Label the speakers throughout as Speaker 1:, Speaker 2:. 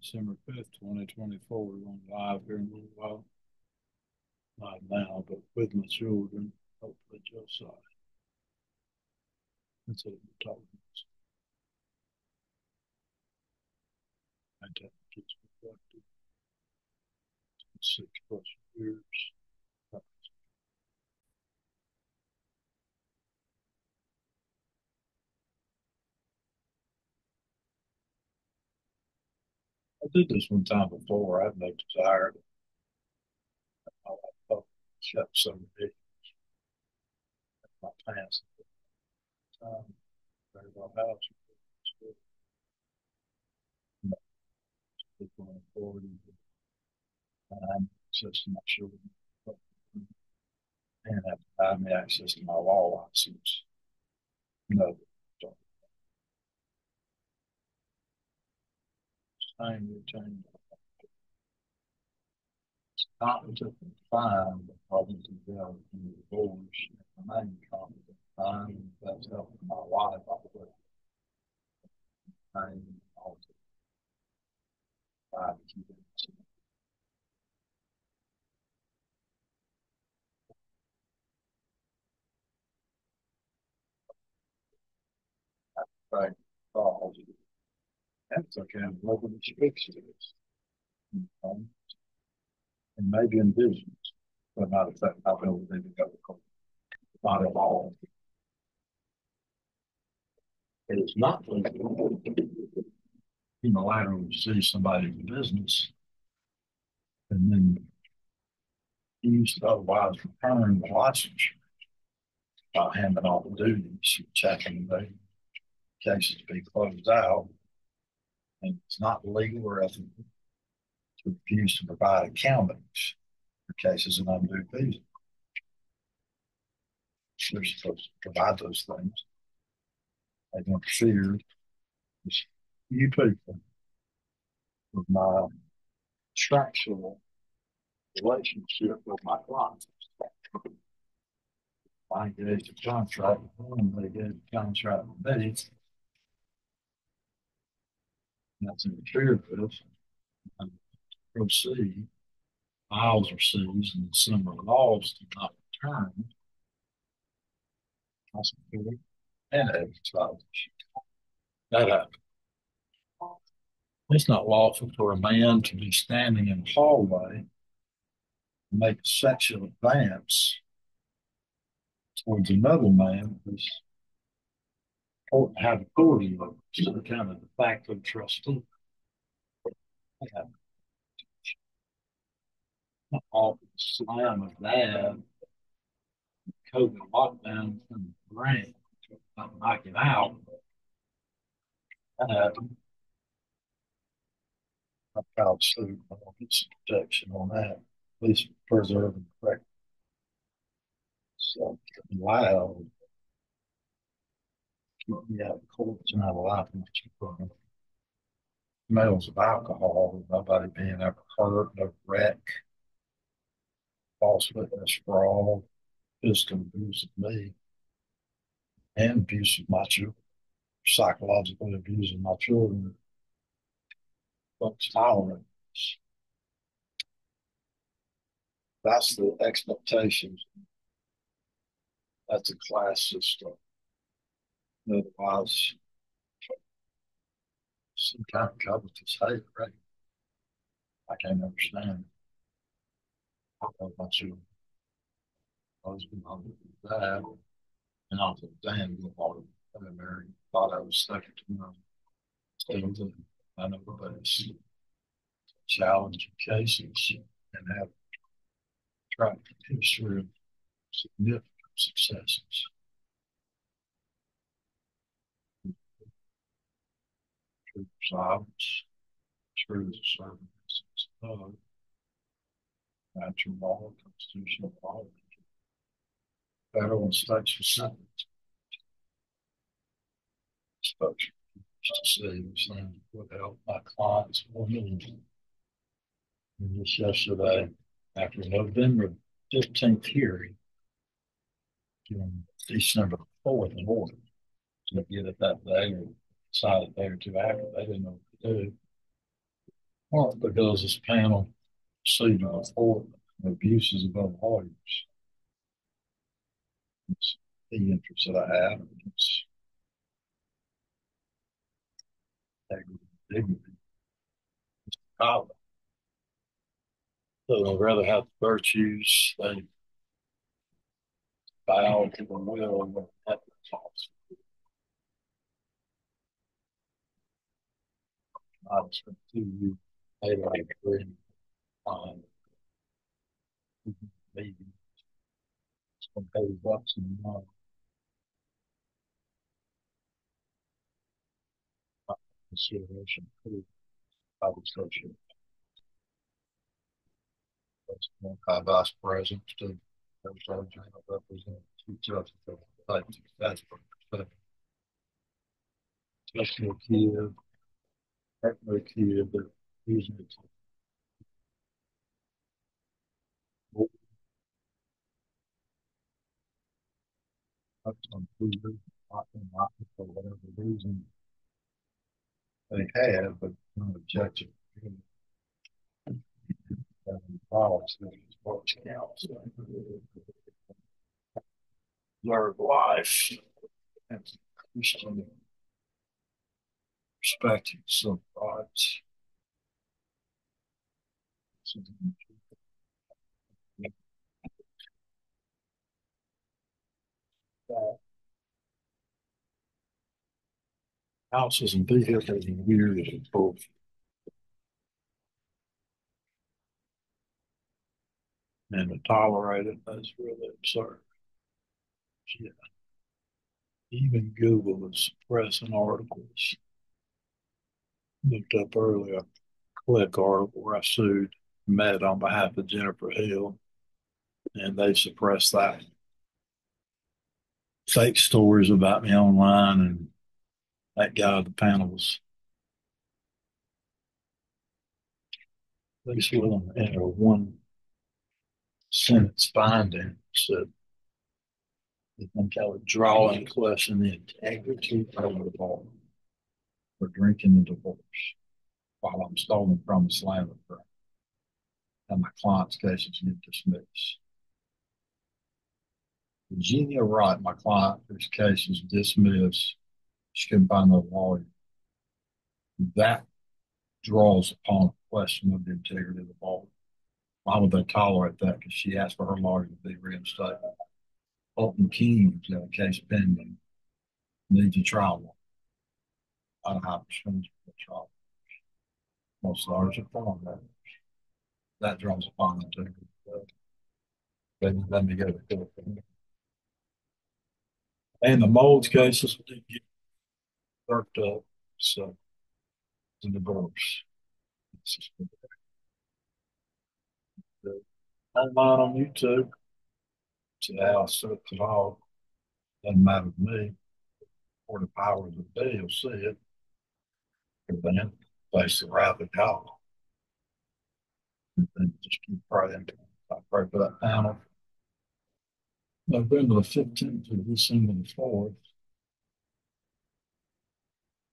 Speaker 1: December fifth, twenty twenty-four, we're going live here in a little while. Not now, but with my children, hopefully Josiah. That's what we're talking about. And that gets reflected. Six plus years. I did this one time before. I had no desire. to- to shut some videos. My pants. Um, very well housed. Going forward. Um, access to my children. And have to buy me access to my law license. No. Same routine. Competent and fine, but probably to go in the divorce, remain competent, fine, that's helping my wife, I would. Fine, all to. Keep. Right, oh, that's okay, I'm looking at speaks to um, this. And maybe in business, but not if affect my ability to go. Not at all. It is not legal. Unilaterally see somebody's business. And then. Use otherwise return the license. By handing off the duties, checking the cases be closed out. And it's not legal or ethical. To refuse to provide accountants for cases of undue fees. They're supposed to provide those things. They don't fear You people. With my contractual relationship with my clients. I engaged a contract, with them, they gave a contract with me. That's interfered with. And Proceed. Files are seized and similar laws do not return. And violation. That happened. It's not lawful for a man to be standing in the hallway and make a sexual advance towards another man who's have authority over, so the kind of trustee. That happened. Not all the slam of that. COVID lockdown and rain, not knock it out. Happened. I filed suit, I want to get some protection on that, at least preserve and correct. So, wow. Keep me out of and have a life in the Smells of alcohol, nobody being ever hurt, no wreck. False witness fraud, physical abuse of me. And abuse of my children, psychologically abusing my children. But tolerance. That's the expectations. That's a class system. Otherwise, some kind of covetous hate, right? I can't understand. I love my children. Husband, I love dad, and I was damn good father. I married, thought I was second to none. Still do. I know everybody's challenging cases and have track history of significant successes. True as a is love, natural law, constitutional law, federal and state facilities. Exposure to see these things would help my clients more. And just yesterday, after November fifteenth hearing, on December fourth in order to get it that day or decide a day or two after, they didn't know what to do. Well, because this panel received a report of abuses other lawyers. It's the interest that I have. It's dignity. It's. So I'd rather have the virtues than bow to the will of the heavens. Going to you, like three, um, maybe bucks in a month. Consideration the associate. That's one high vice president to represent two judges. That's perspective. Especially a to up on food, not in office for whatever reason they have, but not objective. Policy counts. Learn life and Christian perspective, so rights. Houses and vehicles and years of both. And to tolerate it, that's really absurd. Yeah. Even Google is suppressing articles. Looked up earlier, click article where I sued Met on behalf of Jennifer Hill, and they suppressed that. Fake stories about me online, and that guy at the panel was least willing to enter one sentence finding said they think I would draw and question the integrity of the law for drinking and divorce while I'm stolen from a slander and my client's cases get dismissed. Virginia Wright, my client, whose case is dismissed, she couldn't find no lawyer. That draws upon a question of the integrity of the law. Why would they tolerate that? Because she asked for her lawyer to be reinstated. Alton King, who's got a case pending, needs a trial. A percentage of the trial. Most are for that. That draws upon integrity. Let me, let me to Philippines. And the molds cases did get worked up, so the divorce. Online on YouTube. To house up the law. Doesn't matter to me. Or the powers of the day, you'll see it. Face the wrath of God. And then just keep praying. I pray for that panel. November the fifteenth to December the fourth.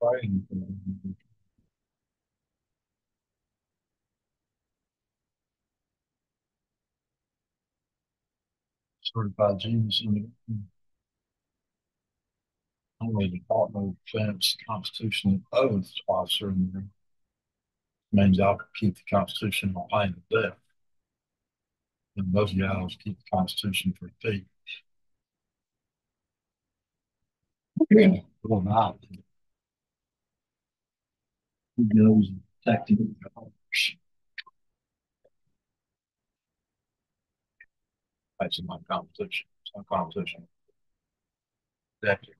Speaker 1: Praying for them. Certified genius in the only Department of Defense constitutional oath officer in the means I'll keep the Constitution on pain of death. And those guys keep the Constitution for feet. Yeah. Well, not. Who goes protecting the dollars? That's in my competition. It's my competition. Deputy.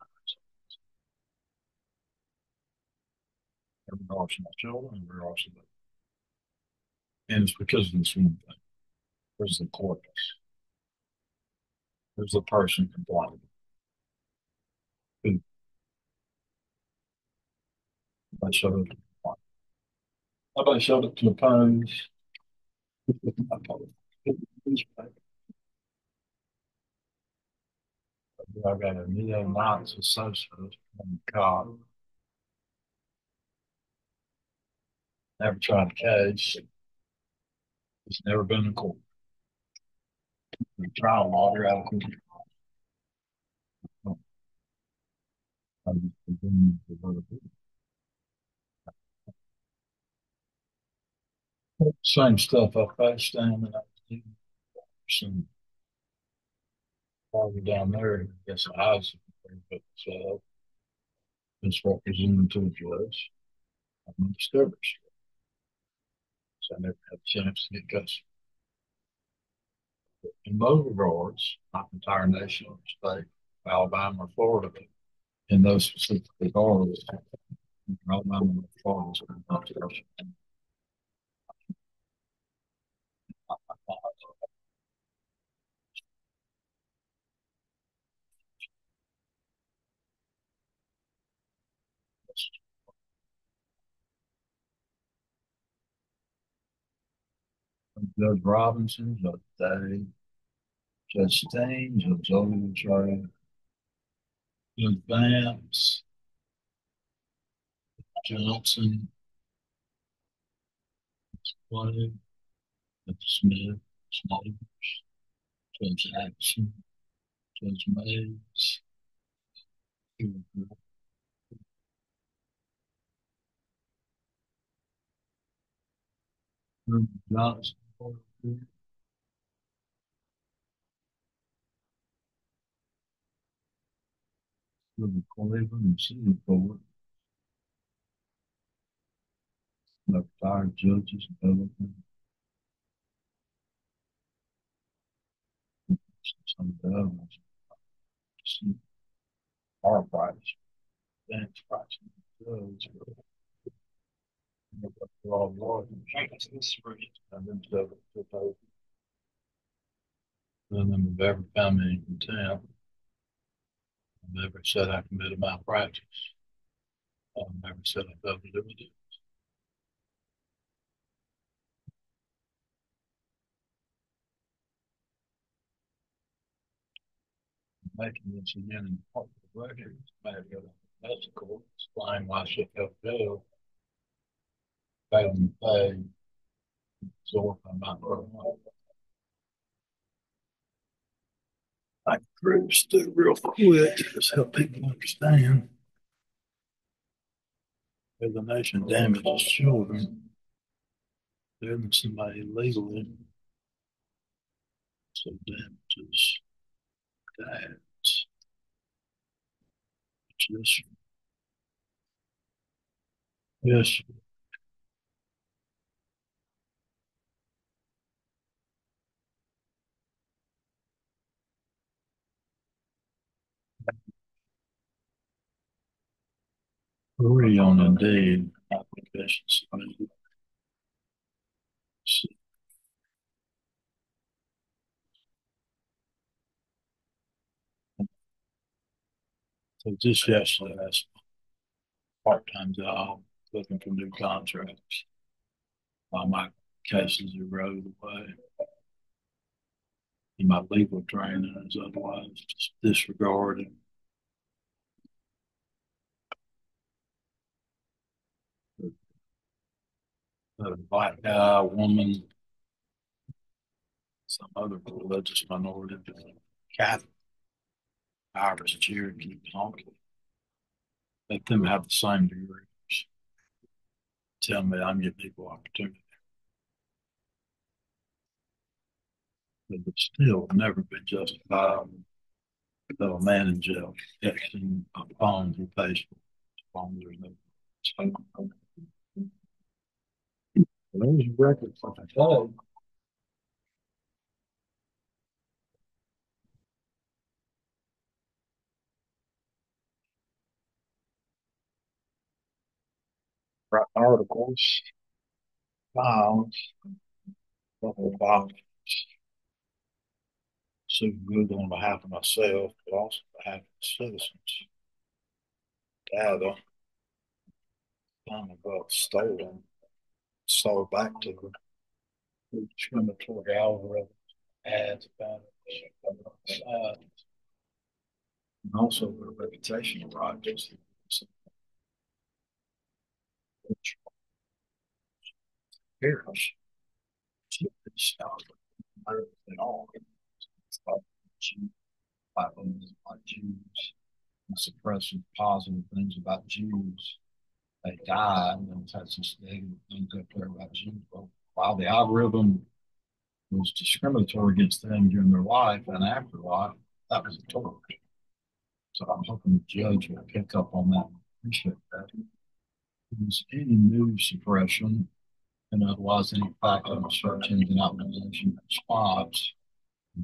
Speaker 1: Dollars my children, dollars of And it's because of this one thing. There's the corpus. There's the person complaining. Who? I showed it. Nobody showed it to oppose. I got a neo-Nazi socialist from God. Never tried a case. It's never been in court. We trial lawyer out of court. Same stuff I faced down in I some farther down there, I guess I was, but uh, it's representing to a judge. I'm a disturbance. I never had a chance to get custody. In most regards, not the entire nation, or state, Alabama, or Florida, in those specific regards, Alabama and Florida is not Judge Robinson, Judge Day, Judge Stain, Judge Ogletree, Judge Vance, Johnson, Clay, Judge Smith, Smulders, Judge Action, Judge Mays, Johnson, City Court. The fire judges, everything. Some of the others. See, Our price. It's price. Judge. Law, law. And then stuff, stuff over. None of them have in contempt. I've never said I committed malpractice. I've never said I felt to do it. Making this again in of the record, may have got a medical, explain why she felt jail. Failing pay. So I'm not. I cruise through real quick, just help people understand. If the nation damages children, then somebody legally. So damages dads. Just. Yes. Already on Indeed applications. So just yesterday, that's part-time job, looking for new contracts. While my cases erode away. And my legal training is otherwise just disregarded. A black woman, some other religious minority, Catholic, Irish, Cherokee, Tonkin. Let them have the same degrees. Tell me I'm giving equal opportunity. But it still never been justified. Though a man in jail texting a phone he pays for, as long as there's no. There's records for the dog. Oh. Write articles, files, couple files. So good on behalf of myself, but also on behalf of the citizens. Data. Time uh, about stolen, sold back to the discriminatory algorithm, ads about it. Uh, and also the reputational projects. She sounds like than all. About Jews, suppressing positive things about Jews. They died, and that's just negative things up there. But while the algorithm was discriminatory against them during their life and afterlife, that was a torch. So I'm hoping the judge will pick up on that. Appreciate that. Is any new suppression and otherwise any fact on search engine optimization response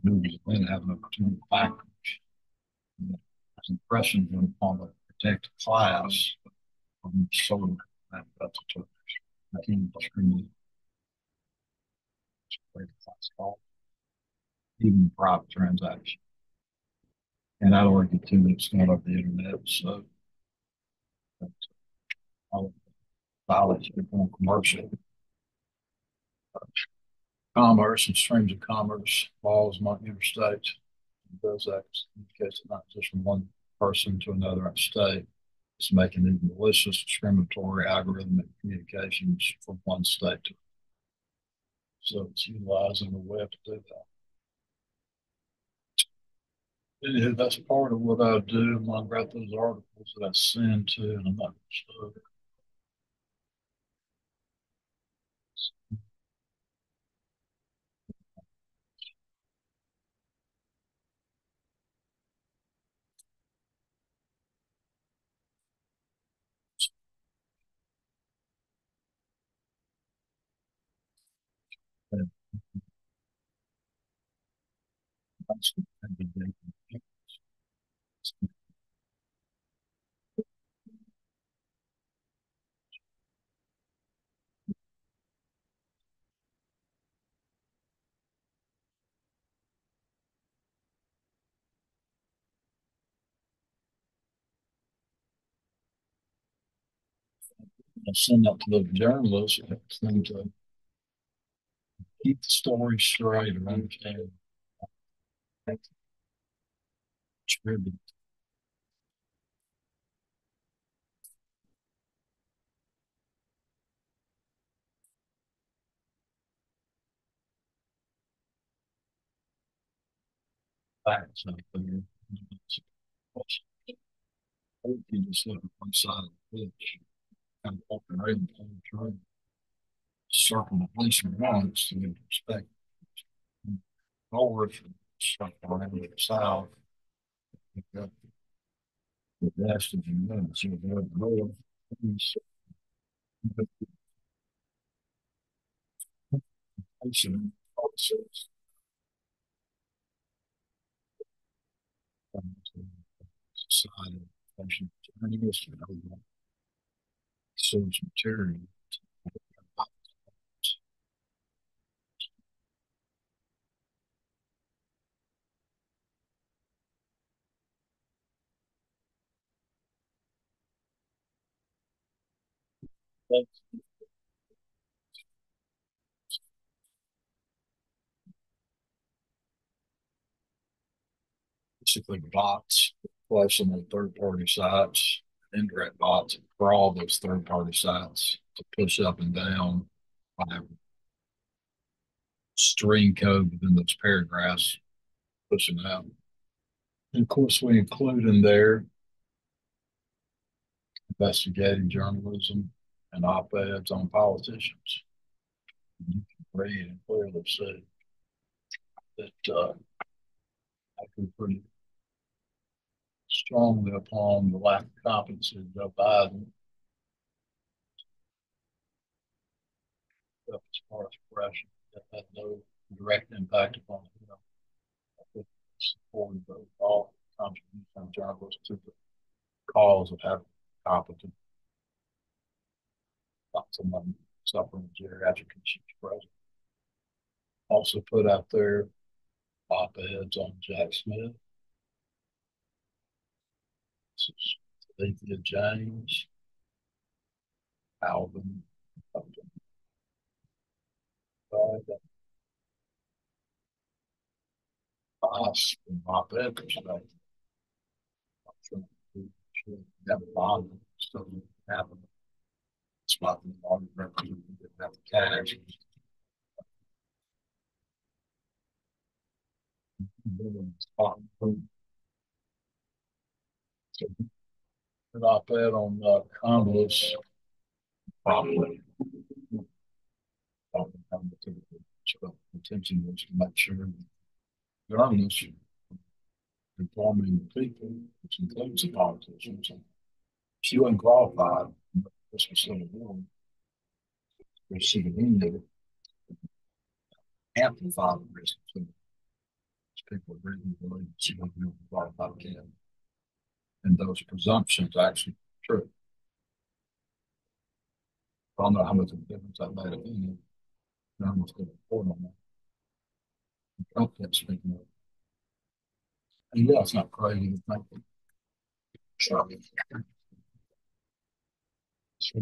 Speaker 1: movies then have an opportunity to fact impression upon the protected class from solar that, that's a torch. I can't discriminate. Class called. Even private transaction. And I don't get too much not over the internet, so I'll violate it on commercial. Commerce and streams of commerce laws among interstate. Those acts indicates not just from one person to another state. It's making it malicious, discriminatory, algorithmic communications from one state to another. so it's utilizing the web to do that. Anywho, that's part of what I do. Among those articles that I send to, and I'm not sure. I send that to the journalists and to keep the story straight or understand. There. You just look at one side of the train. Circle the policeman once to get perspective. Over stuff around the south. The rest of minutes you have more patient officers. Society, patient journeys, you know, material. Basically, bots placed on third party sites indirect bots for all those third party sites to push up and down whatever string code within those paragraphs, pushing out. And of course, we include in there investigative journalism and op eds on politicians. You can read and clearly see that uh, I can pretty strongly upon the lack of competency of Joe Biden. As far as pressure, that had no direct impact upon him. I think supported all contributions from journalists to the cause of having competent not someone suffering geriatric issues present. Also put out there op-eds on Jack Smith Letitia James, Alvin. Us from my perspective. That bond still happen. Spot the bond representative to cash. An op-ed on uh, condos. Probably. So intention was to make sure no issue informing the people, which includes the politicians. You wasn't qualified, this was a war. Receiving of it, amplify the risk. So people really believe she was not qualified candidate. And those presumptions are actually true. I don't know how much of a difference that made if any. I'm just going to report on that. I can't speak more. And yeah, it's not crazy to think that. Sure.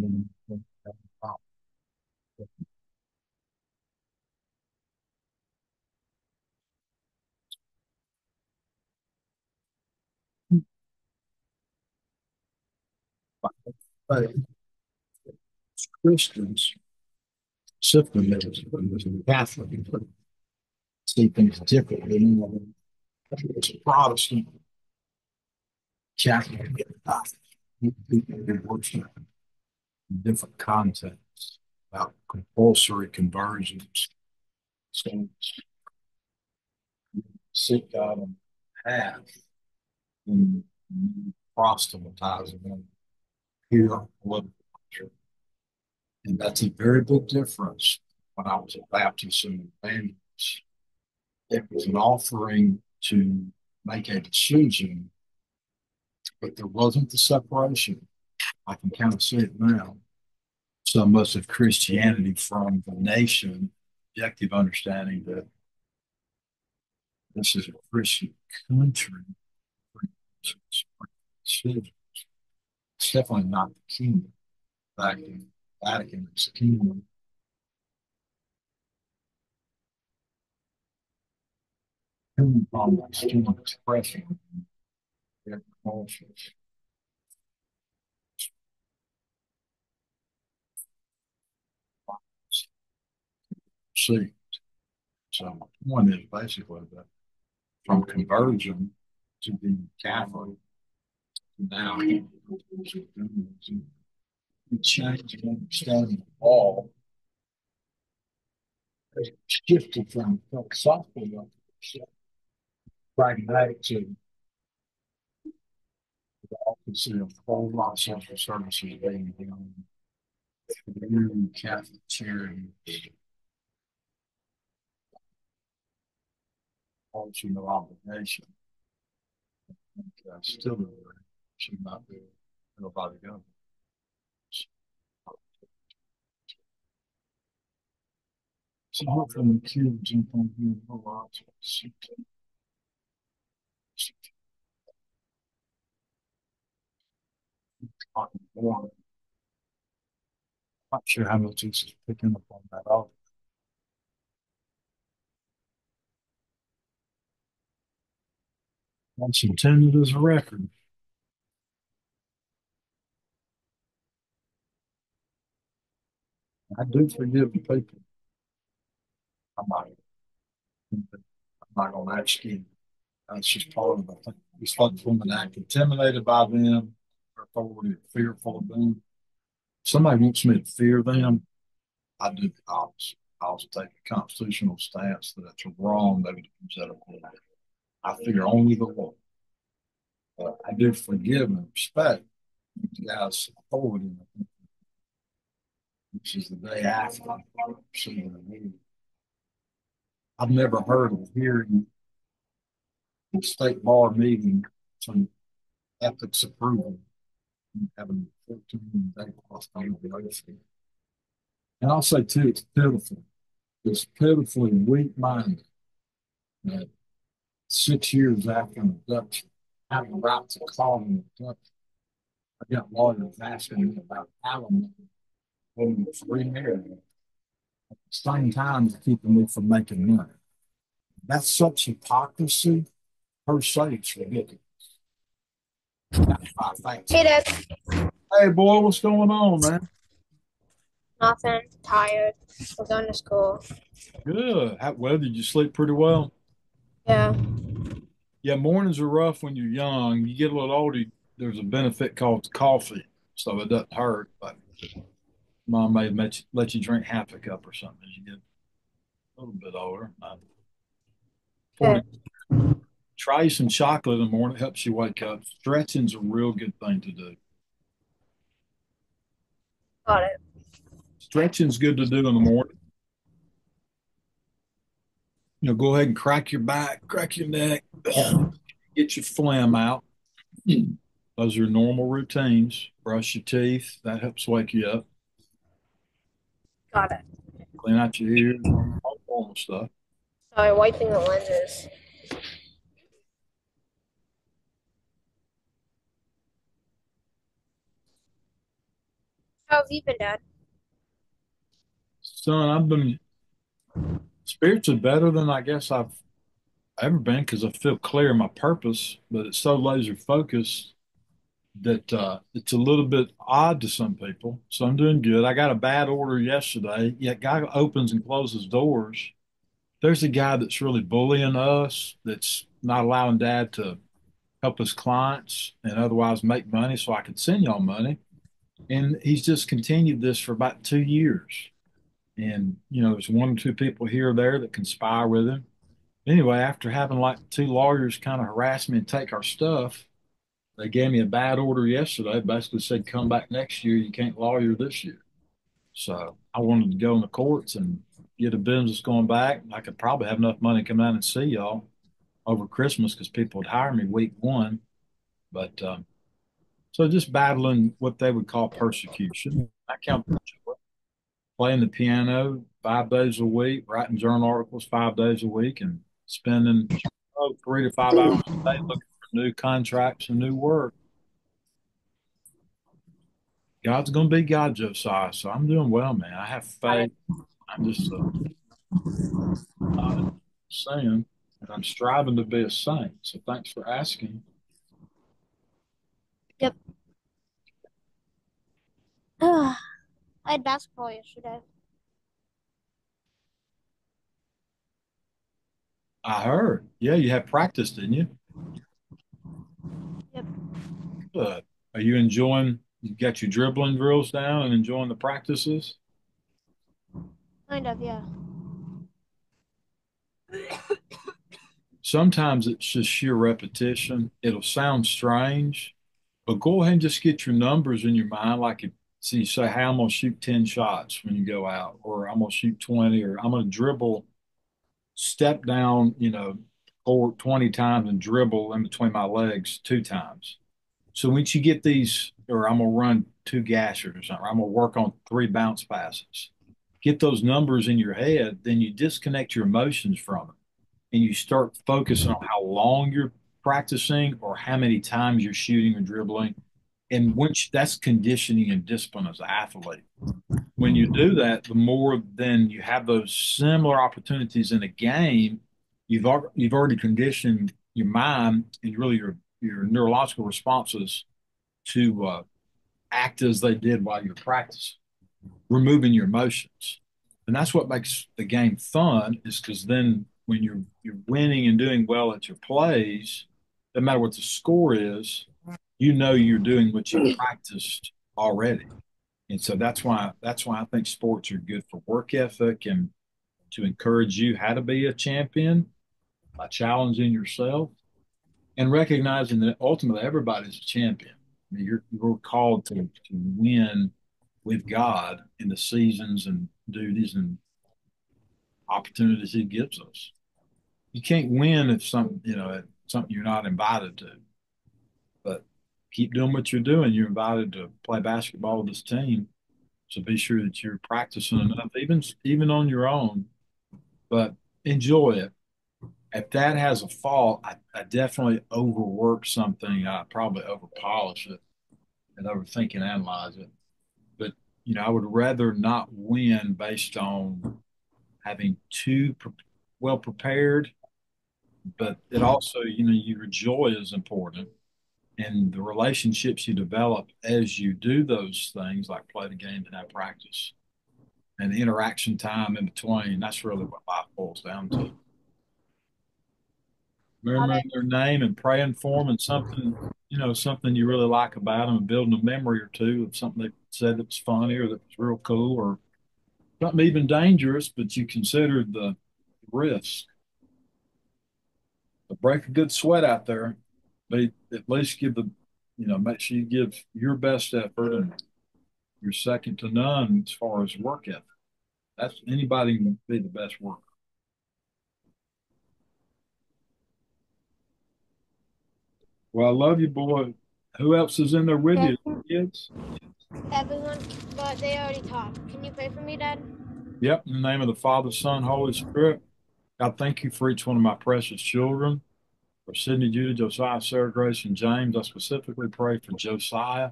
Speaker 1: But Christians, specifically as Catholic, see things differently. As a Protestant, Catholic, people works in different contexts about compulsory conversions. So, seek God on path and proselytizing here political And that's a very big difference when I was a Baptist and evangelist. It was an offering to make a decision, but there wasn't the separation. I can kind of see it now. So much of Christianity from the nation, objective understanding that this is a Christian country. It's definitely not the kingdom. Back in Vatican, it's the kingdom. Human problems, human expression, their emotions. So one is basically that from conversion to being Catholic now we change and understanding all shifted from philosophical pragmatic to the office of whole lot of social services being new Catholic charity no obligation. still should not be nobody go. So hopefully the kids jump on here a lot. I'm not sure how much is picking up on that all. That's intended as a record. I do forgive the people. I'm not, I'm not gonna ask you. That's just part of the it. These folks women act intimidated by them, or authority, fearful of them. Somebody wants me to fear them. I do the opposite. I'll take a constitutional stance that it's wrong that it comes out of I fear only the Lord. I do forgive and respect guy's authority which is the day after seeing the meeting. I've never heard of hearing a state bar meeting some ethics approval having 14 day population. And I'll say too, it's pitiful. It's pitifully weak minded that six years after an abduction, having a right to call an abduction. I got lawyers asking me about alimony and remarried at the same time keeping me from making money. That's such hypocrisy. Per se, it's ridiculous. Hey, Dad. Hey, boy, what's going on, man?
Speaker 2: Nothing. Tired. We're going to school.
Speaker 1: Good. How, well, did you sleep pretty well?
Speaker 2: Yeah.
Speaker 1: Yeah, mornings are rough when you're young. You get a little older, there's a benefit called coffee, so it doesn't hurt. But mom may let you, let you drink half a cup or something as you get a little bit older. Uh,
Speaker 2: Okay.
Speaker 1: try some chocolate in the morning. It helps you wake up. Stretching's a real good thing to do.
Speaker 2: Got it.
Speaker 1: Stretching's good to do in the morning. You know, go ahead and crack your back, crack your neck, get your phlegm out. Those are normal routines. Brush your teeth. That helps wake you up.
Speaker 2: Got it.
Speaker 1: Clean out your ears, all normal stuff.
Speaker 2: Sorry, wiping the lenses. How have you been, Dad?
Speaker 1: Son, I've been spiritually better than I guess I've ever been because I feel clear in my purpose, but it's so laser focused that uh, it's a little bit odd to some people. So I'm doing good. I got a bad order yesterday. Yet guy opens and closes doors. There's a guy that's really bullying us, that's not allowing dad to help his clients and otherwise make money so I could send y'all money. And he's just continued this for about two years. And, you know, there's one or two people here or there that conspire with him. Anyway, after having like two lawyers kind of harass me and take our stuff, they gave me a bad order yesterday. Basically said, come back next year. You can't lawyer this year. So I wanted to go in the courts and get a business going back. I could probably have enough money to come out and see y'all over Christmas because people would hire me week one. But um, so just battling what they would call persecution. I count playing the piano five days a week, writing journal articles five days a week, and spending oh, three to five hours a day looking for new contracts and new work. God's going to be God, Josiah. So I'm doing well, man. I have faith. I'm just uh, not a saying, and I'm striving to be a saint. So thanks for asking.
Speaker 2: Yep. I had basketball yesterday.
Speaker 1: I heard. Yeah, you had practice, didn't you?
Speaker 2: Yep.
Speaker 1: Good. Are you enjoying? You got your dribbling drills down and enjoying the practices?
Speaker 2: Kind of, yeah.
Speaker 1: Sometimes it's just sheer repetition. It'll sound strange, but go ahead and just get your numbers in your mind. Like if so you say, hey, I'm gonna shoot 10 shots when you go out, or I'm gonna shoot 20, or I'm gonna dribble, step down, you know, or 20 times and dribble in between my legs two times. So once you get these, or I'm gonna run two gassers or something, or I'm gonna work on three bounce passes. Get those numbers in your head, then you disconnect your emotions from it and you start focusing on how long you're practicing or how many times you're shooting or dribbling. And once that's conditioning and discipline as an athlete. When you do that, the more then you have those similar opportunities in a game, you've you've already conditioned your mind and really your your neurological responses to uh, act as they did while you're practicing removing your emotions. And that's what makes the game fun is because then when you're you're winning and doing well at your plays, no matter what the score is, you know you're doing what you mm. practiced already. And so that's why that's why I think sports are good for work ethic and to encourage you how to be a champion by challenging yourself and recognizing that ultimately everybody's a champion. I mean, you're, you're called to, to win with God in the seasons and duties and opportunities He gives us. You can't win if some, you know, something you're not invited to. Keep doing what you're doing. You're invited to play basketball with this team, so be sure that you're practicing mm-hmm. enough, even even on your own. But enjoy it. If that has a fault, I, I definitely overwork something. I probably overpolish it and overthink and analyze it. But you know, I would rather not win based on having too pre- well prepared. But it also, you know, your joy is important, and the relationships you develop as you do those things, like play the game and have practice, and the interaction time in between. That's really what life boils down to. Remembering their name and praying for them and something, you know, something you really like about them and building a memory or two of something they said that was funny or that was real cool or something even dangerous, but you considered the risk. But break a good sweat out there. But at least give the, you know, make sure you give your best effort and you're second to none as far as work ethic. That's anybody can be the best worker. Well, I love you, boy. Who else is in there with you, kids?
Speaker 2: Everyone, but they already talked. Can you pray for me, Dad?
Speaker 1: Yep, in the name of the Father, Son, Holy Spirit. God, thank you for each one of my precious children. For Sydney, Judah, Josiah, Sarah Grace, and James, I specifically pray for Josiah.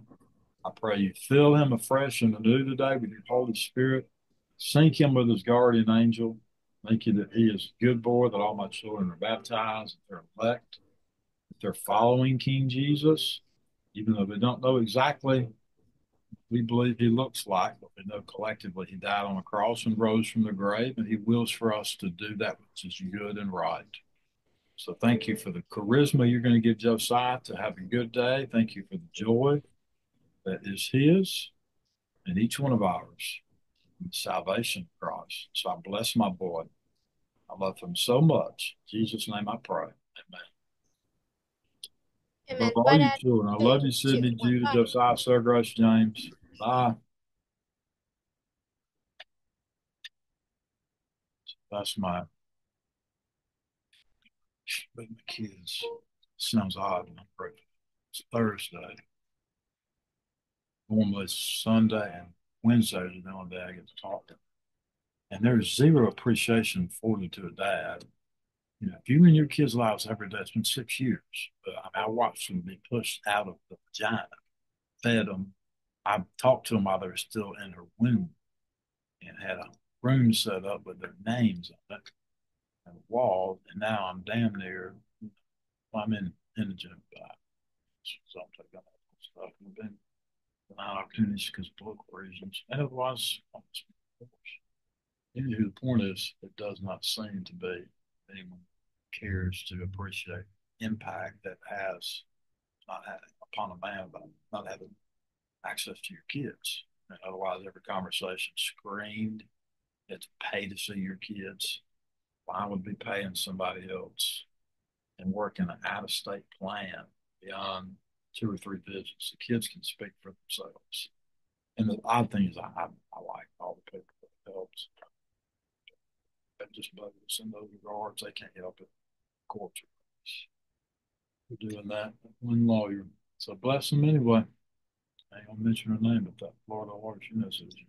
Speaker 1: I pray you fill him afresh and anew today with your Holy Spirit. Sink him with his guardian angel. Thank you that he is a good boy, that all my children are baptized, that they're elect, that they're following King Jesus, even though they don't know exactly we believe he looks like, but we know collectively he died on a cross and rose from the grave, and he wills for us to do that which is good and right. So thank you for the charisma you're going to give Josiah to have a good day. Thank you for the joy that is his and each one of ours in the salvation of Christ. So I bless my boy. I love him so much. In Jesus' name I pray. Amen.
Speaker 2: Amen.
Speaker 1: Love all you children. I love you, Sydney. Judah. Josiah, Sarah Grace, James. Bye. That's my with my kids. Sounds odd. It's Thursday. Normally Sunday and Wednesday is the only day I get to talk to them. And there's zero appreciation afforded to a dad. You know, if you're in your kids' lives every day, it's been six years. But I mean, I watched them be pushed out of the vagina, fed them. I talked to them while they were still in her womb and had a room set up with their names on it and wall. And now I'm damn near, I'm in indigent by. So I'm taking all that stuff. And been denied opportunities because of political reasons. And otherwise, anywho, the point is, it does not seem to be anyone cares to appreciate impact that has not had upon a man by not having access to your kids. And otherwise, every conversation screamed, it's pay to see your kids. I would be paying somebody else and working an out of state plan beyond two or three visits. The kids can speak for themselves. And the odd thing is, I, I, I like all the people that helps. That just bogus in those regards. They can't help it. Courts are doing that. One lawyer. So bless them anyway. I ain't gonna mention her name, but that Florida lawyer, she knows who she